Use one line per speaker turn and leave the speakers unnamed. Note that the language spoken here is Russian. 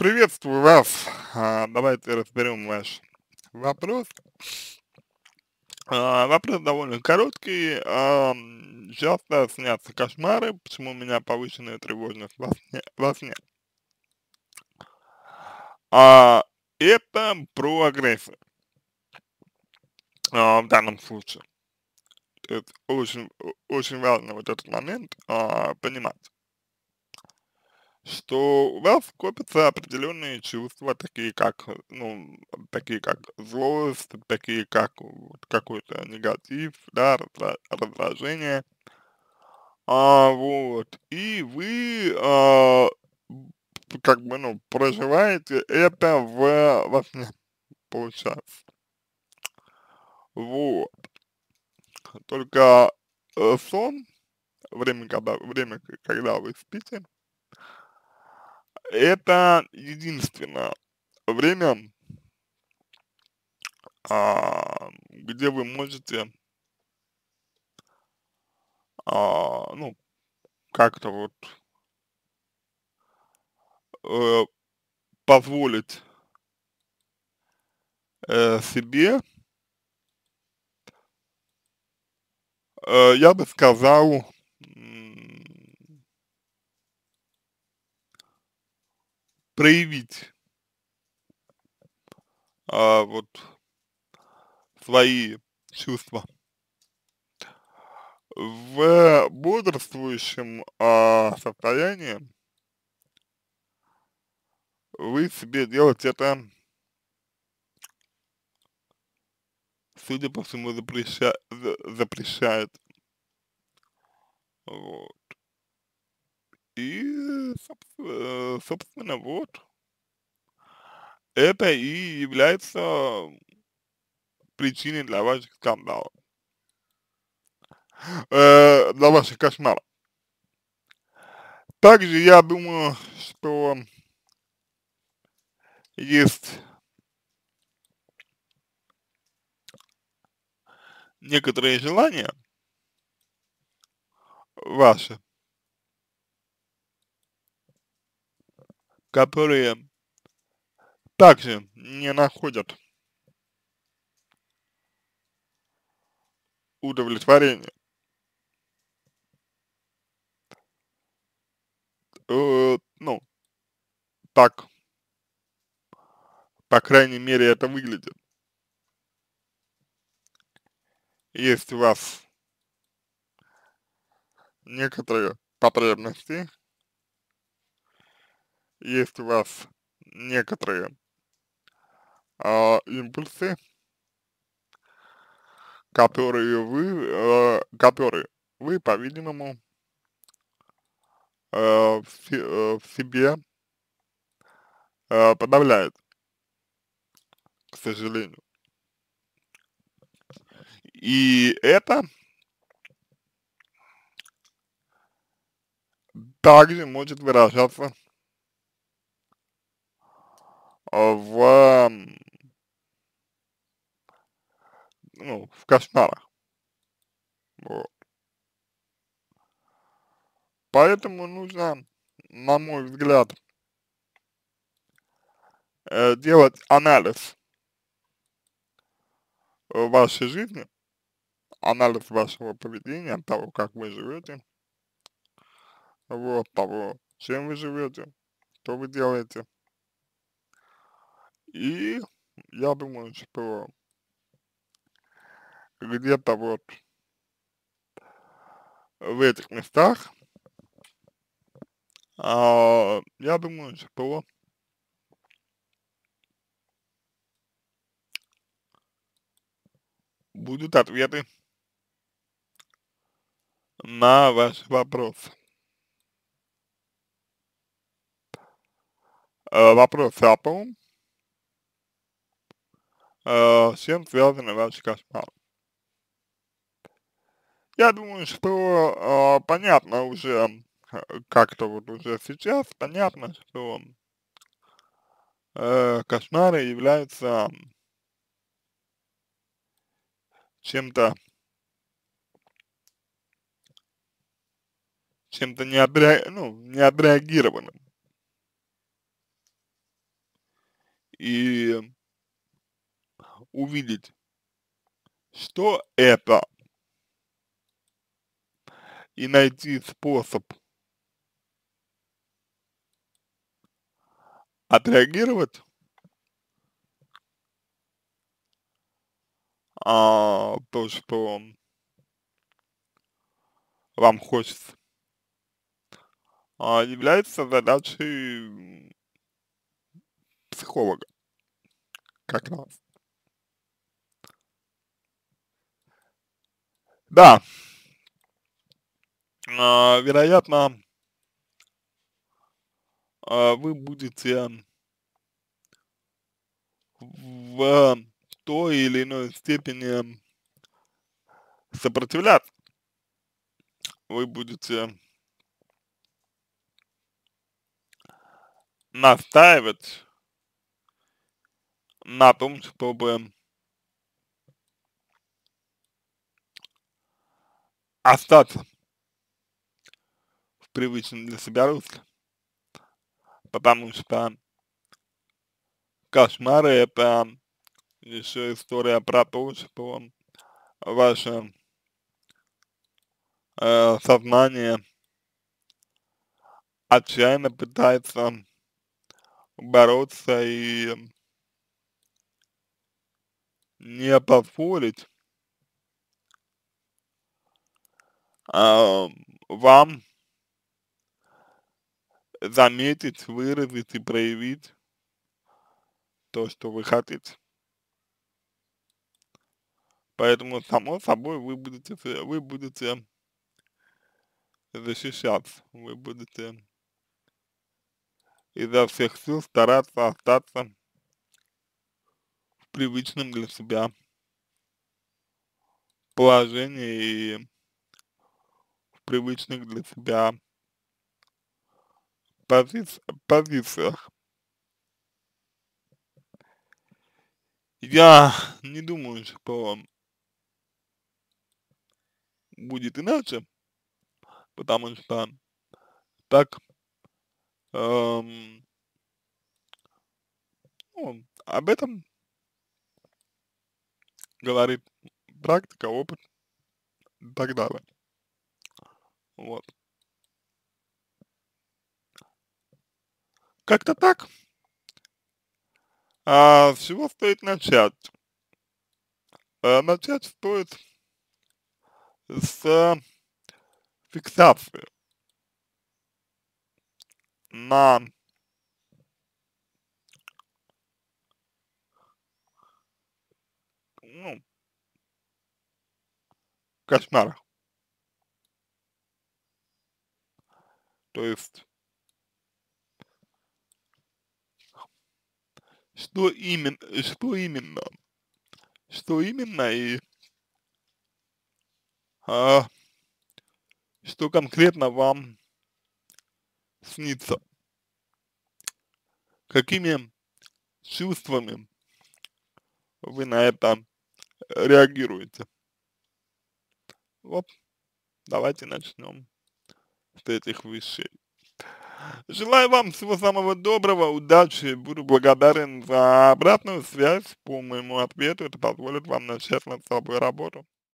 Приветствую вас. А, давайте разберем ваш вопрос. А, вопрос довольно короткий. Часто снятся кошмары, почему у меня повышенная тревожность во сне. Во сне. А, это про агрессию а, в данном случае. Это очень, очень важно вот этот момент а, понимать что у вас копятся определенные чувства, такие как, ну, такие как злость, такие как вот какой-то негатив, да, раздра раздражение, а, вот, и вы, а, как бы, ну, проживаете это в, во сне, получается, вот, только э, сон, время, когда, время, когда вы спите, это единственное время, а, где вы можете, а, ну, как-то вот э, позволить э, себе, э, я бы сказал, проявить а, вот свои чувства. В бодрствующем а, состоянии вы себе делать это, судя по всему, запреща, запрещает. Вот. И, э, собственно, вот, это и является причиной для ваших скандалов, э, для ваших кошмаров. Также я думаю, что есть некоторые желания ваши, которые также не находят удовлетворения. Э, ну, так, по крайней мере, это выглядит. Есть у вас некоторые потребности, есть у вас некоторые э, импульсы, которые вы, э, которые вы, по-видимому, э, в, э, в себе э, подавляет, к сожалению. И это также может выражаться в, ну, в кошмарах. Вот. Поэтому нужно, на мой взгляд, э, делать анализ вашей жизни, анализ вашего поведения, того, как вы живете, вот, того, чем вы живете, что вы делаете. И я думаю, что где-то вот в этих местах, а, я думаю, что будут ответы на ваши вопросы. Э, вопросы о том, чем связаны ваши кошмары. Я думаю, что э, понятно уже, как-то вот уже сейчас, понятно, что э, кошмары являются чем-то чем-то не, отре... ну, не отреагированным. и увидеть, что это, и найти способ отреагировать а, то, что вам хочется, а, является задачей психолога как раз. Да, а, вероятно, а, вы будете в той или иной степени сопротивляться. Вы будете настаивать на том, чтобы остаться в привычном для себя русле, потому что кошмары это еще история про то, что ваше э, сознание отчаянно пытается бороться и не позволить э, вам заметить, выразить и проявить то, что вы хотите. Поэтому, само собой, вы будете, вы будете защищаться, вы будете изо всех сил стараться остаться в привычном для себя положении и привычных для себя пози позициях. Я не думаю, что будет иначе, потому что так эм, ну, об этом говорит практика, опыт и так далее. Вот. Как-то так. А с чего стоит начать? А, начать стоит с фиксации на ну, кошмарах. То есть, что именно, что именно, что именно и а, что конкретно вам снится, какими чувствами вы на это реагируете. Вот, давайте начнем с этих вещей. Желаю вам всего самого доброго, удачи, буду благодарен за обратную связь по моему ответу, это позволит вам начать над собой работу.